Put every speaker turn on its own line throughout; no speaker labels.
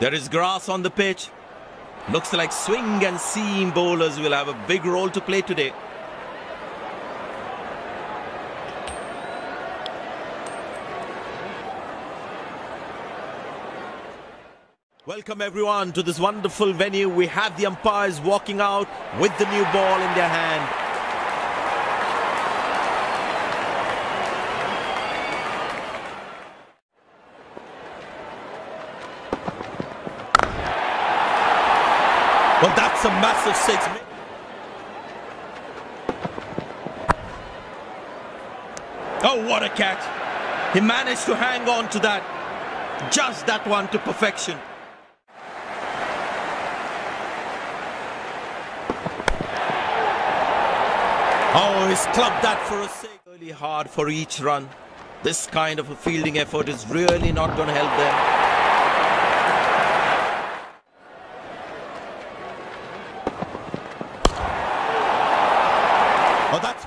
There is grass on the pitch. Looks like swing and seam bowlers will have a big role to play today. Welcome everyone to this wonderful venue. We have the umpires walking out with the new ball in their hand. Well, a massive six. Oh, what a catch. He managed to hang on to that. Just that one to perfection. Oh, he's clubbed that for a six. Really hard for each run. This kind of a fielding effort is really not going to help them. Oh, that's...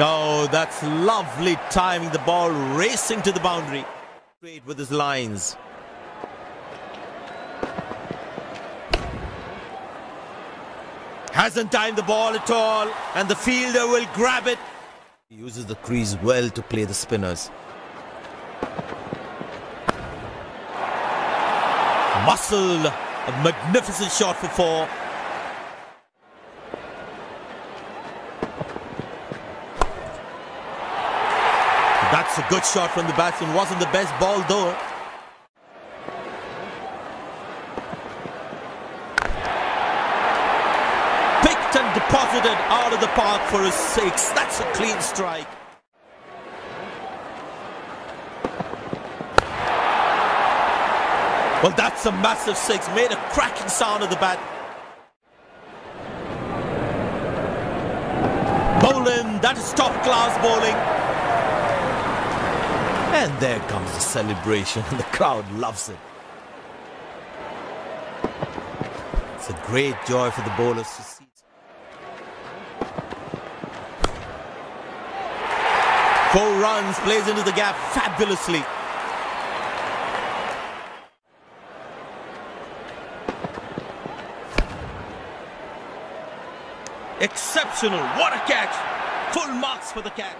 No, that's lovely timing. The ball racing to the boundary. Great with his lines. Hasn't timed the ball at all, and the fielder will grab it. He uses the crease well to play the spinners. Muscle, a magnificent shot for four. That's a good shot from the batsman. Wasn't the best ball though. Picked and deposited out of the park for a six. That's a clean strike. Well, that's a massive six. Made a cracking sound of the bat. Bowling, that is top class bowling. And there comes the celebration. And the crowd loves it. It's a great joy for the bowlers to see. Four runs, plays into the gap fabulously. Exceptional. What a catch. Full marks for the catch.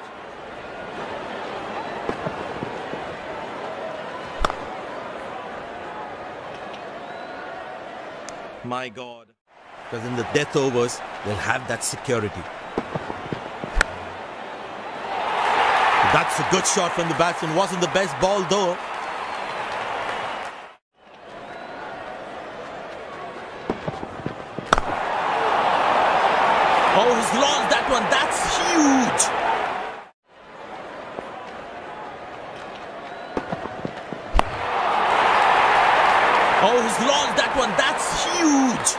My God. Because in the death overs, they'll have that security. That's a good shot from the batsman. Wasn't the best ball though. Oh, he's lost that one. That's huge. He's lost that one. That's huge.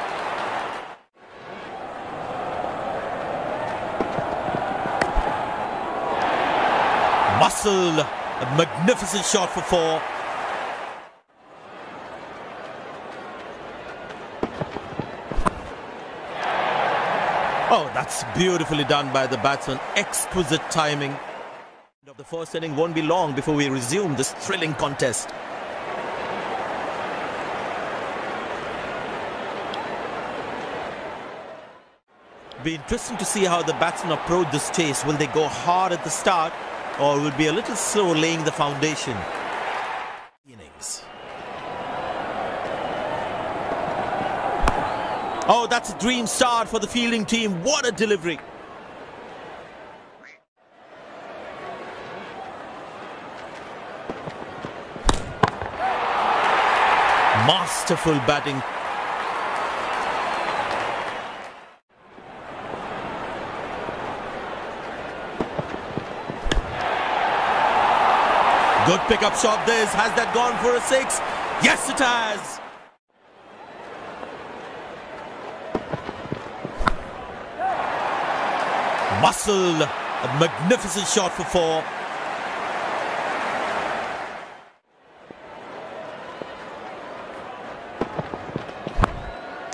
Muscle, a magnificent shot for four. Oh, that's beautifully done by the batsman. Exquisite timing. The first inning won't be long before we resume this thrilling contest. Be interesting to see how the batsmen approach this chase. Will they go hard at the start or will be a little slow laying the foundation? Innings. Oh, that's a dream start for the fielding team. What a delivery. Masterful batting. Good pickup shot this. Has that gone for a six? Yes, it has. Muscle, a magnificent shot for four.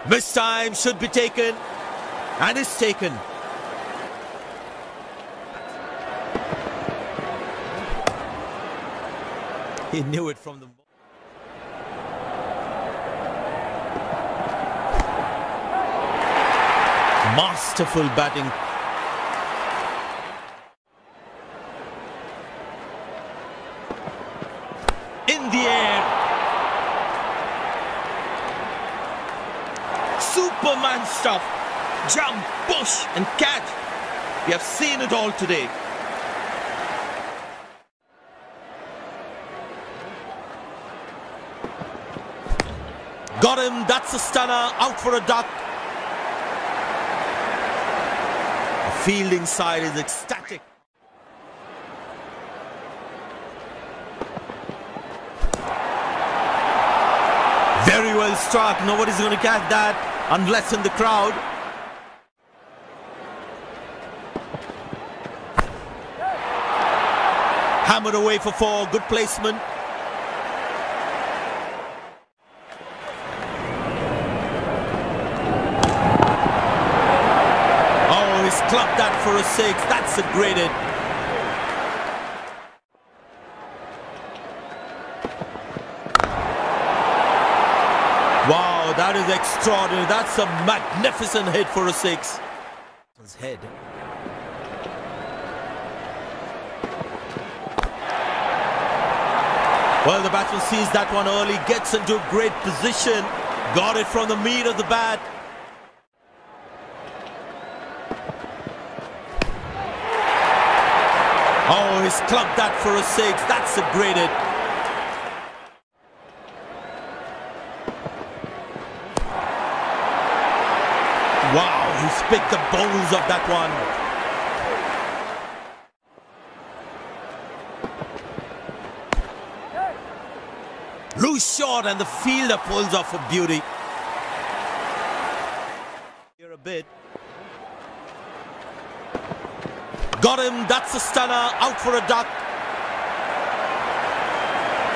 This time should be taken, and is taken. He knew it from the. Masterful batting. In the air. Superman stuff. Jump, push and catch. We have seen it all today. Got him, that's a stunner, out for a duck. The fielding side is ecstatic. Very well struck, nobody's going to catch that unless in the crowd. Hammered away for four, good placement. Clubbed that for a six. That's a great hit. Wow, that is extraordinary. That's a magnificent hit for a six. His head. Well, the batsman sees that one early, gets into a great position, got it from the meat of the bat. He's clubbed that for a six. That's a great hit. Wow, he's picked the bones of that one. Loose shot and the fielder pulls off a beauty. Here a bit. Got him, that's a stunner, out for a duck.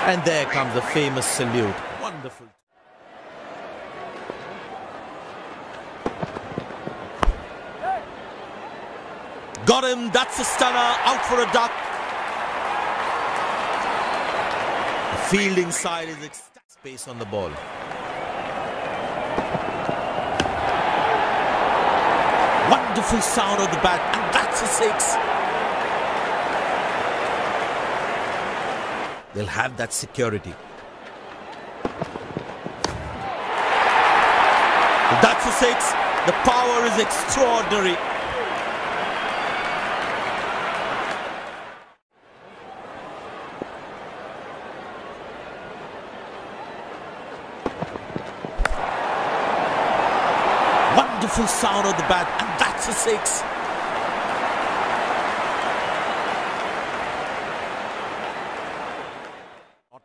And there comes the famous salute. Wonderful. Got him, that's a stunner, out for a duck. The fielding side is space on the ball. Wonderful sound of the bat, and that's a six. They'll have that security. That's a six. The power is extraordinary. Wonderful sound of the bat, and that's a six.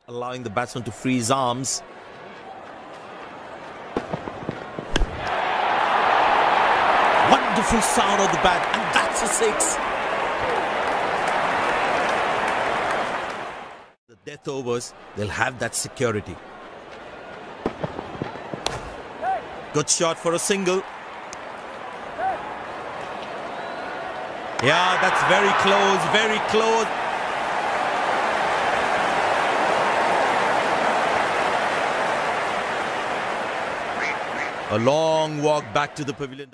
Allowing the batsman to free his arms. Wonderful sound of the bat, and that's a six. The death overs, they'll have that security. Good shot for a single. Yeah, that's very close, very close. A long walk back to the pavilion.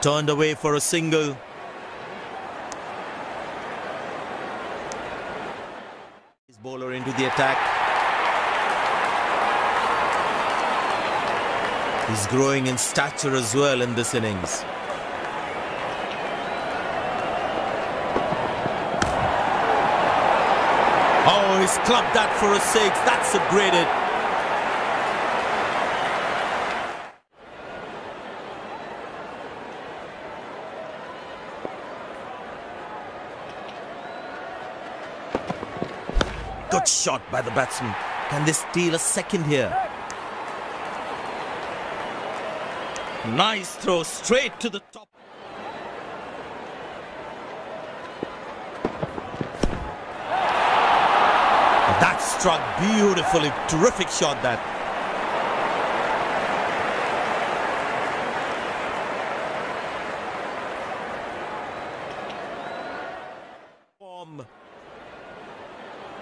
Turned away for a single. His bowler into the attack. He's growing in stature as well in this innings. Oh, he's clubbed that for a six. That's a great hit. Good shot by the batsman. Can they steal a second here? Nice throw straight to the top. struck beautifully. Terrific shot that.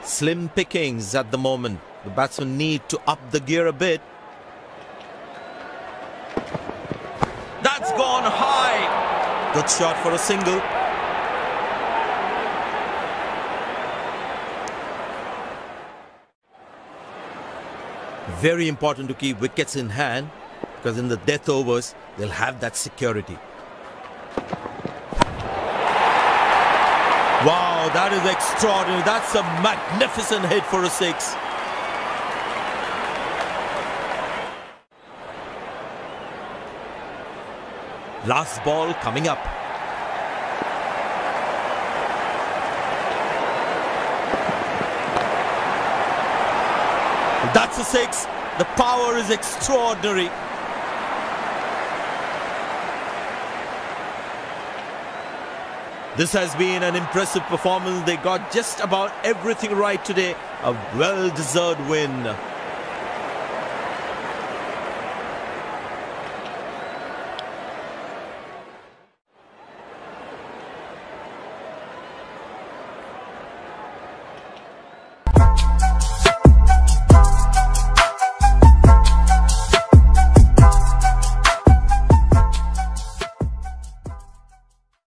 Slim pickings at the moment. The batsmen need to up the gear a bit. That's gone high. Good shot for a single. Very important to keep wickets in hand because in the death overs, they'll have that security. Wow, that is extraordinary. That's a magnificent hit for a six. Last ball coming up. A six. The power is extraordinary. This has been an impressive performance. They got just about everything right today. A well-deserved win.